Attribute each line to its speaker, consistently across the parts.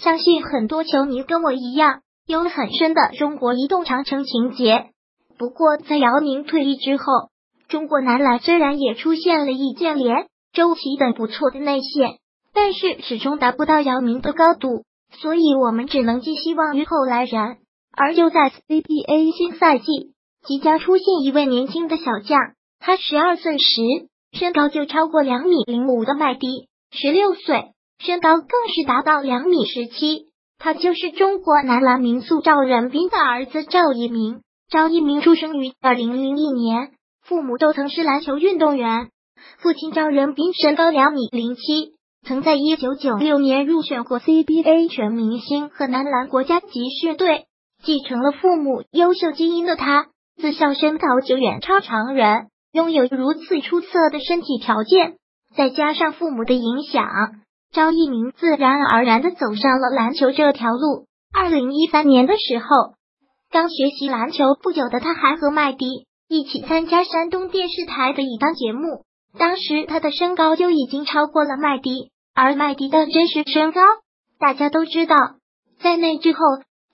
Speaker 1: 相信很多球迷跟我一样，有很深的中国移动长城情节。不过，在姚明退役之后，中国男篮虽然也出现了易建联、周琦等不错的内线，但是始终达不到姚明的高度，所以我们只能寄希望于后来人。而就在 CBA 新赛季即将出现一位年轻的小将，他十二岁时身高就超过两米零五的麦迪，十六岁身高更是达到两米十七。他就是中国男篮名宿赵仁斌的儿子赵一鸣。赵一鸣出生于二零零一年，父母都曾是篮球运动员。父亲赵仁斌身高两米零七，曾在一九九六年入选过 CBA 全明星和男篮国家集训队。继承了父母优秀基因的他，自小身高就远超常人，拥有如此出色的身体条件，再加上父母的影响，赵一鸣自然而然的走上了篮球这条路。二零一三年的时候，刚学习篮球不久的他，还和麦迪一起参加山东电视台的一档节目，当时他的身高就已经超过了麦迪，而麦迪的真实身高大家都知道，在那之后。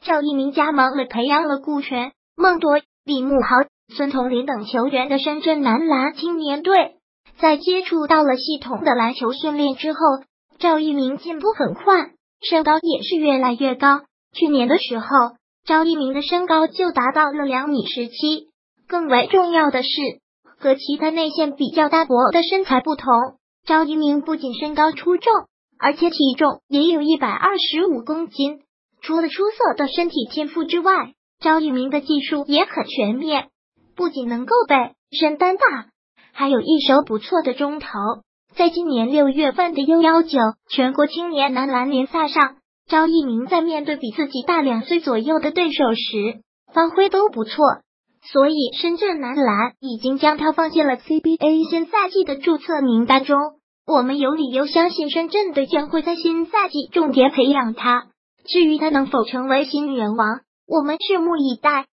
Speaker 1: 赵一鸣加盟了培养了顾全、孟铎、李慕豪、孙同林等球员的深圳男篮青年队。在接触到了系统的篮球训练之后，赵一鸣进步很快，身高也是越来越高。去年的时候，赵一鸣的身高就达到了两米十七。更为重要的是，和其他内线比较大薄的身材不同，赵一鸣不仅身高出众，而且体重也有一百二十五公斤。除了出色的身体天赋之外，赵一鸣的技术也很全面，不仅能够背身单打，还有一手不错的中投。在今年六月份的 U 幺九全国青年男篮联赛上，赵一鸣在面对比自己大两岁左右的对手时，发挥都不错，所以深圳男篮已经将他放进了 CBA 新赛季的注册名单中。我们有理由相信，深圳队将会在新赛季重点培养他。至于他能否成为新人王，我们拭目以待。